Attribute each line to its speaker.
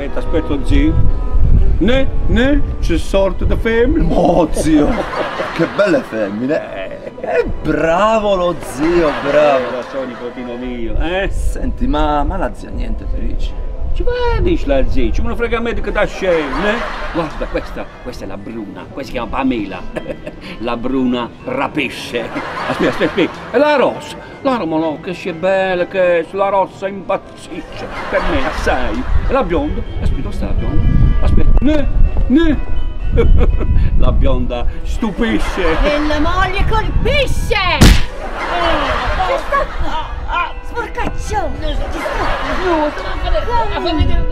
Speaker 1: Aspetta, aspetta, zio. Ne, ne, c'è sorte da femmina.
Speaker 2: Oh zio, che belle femmine. Eh, bravo lo zio, bravo.
Speaker 1: Eh, lo so, nipotino mio, eh?
Speaker 2: Senti, ma, ma la zia niente felice.
Speaker 1: Ci va, dici la zia, ci me ne frega a me di che da scena, eh? Guarda, questa, questa è la bruna, questa si chiama Pamela. La bruna rapesce. Aspetta, aspetta, aspetta, e la rossa? La romolo, che c'è bella che è, la rossa impazzisce, per me assai. E la bionda? Aspetta, sta la bionda? Aspetta, ne, ne. la bionda stupisce.
Speaker 3: E la moglie colpisce! Ci sta! Sporcaccione!
Speaker 4: No, sto a fare, a fare vedere